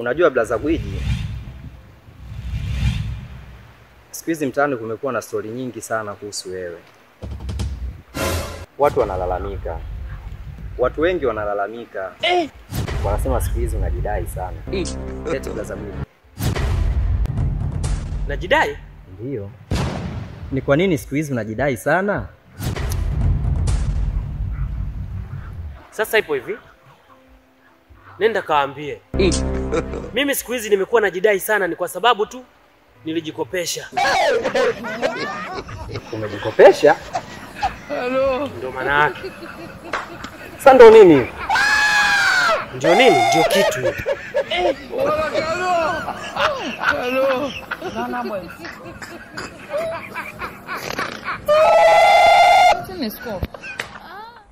Unajua blaza Gwiji, siku hizi mtaani kumekuwa na stori nyingi sana kuhusu wewe. Watu wanalalamika, watu wengi wanalalamika Eh. wanasema siku hizi unajidai sana. Eti blaza Gwiji. Najidai? Ndiyo. Ni kwa nini siku hizi unajidai sana? Sasa ipo hivi, nenda kawaambie mimi siku hizi nimekuwa najidai sana, ni kwa sababu tu nilijikopesha. Umejikopesha? Halo. Ndio maana yake. Sasa ndio nini? Ndio nini? Ndio kitu Sema score.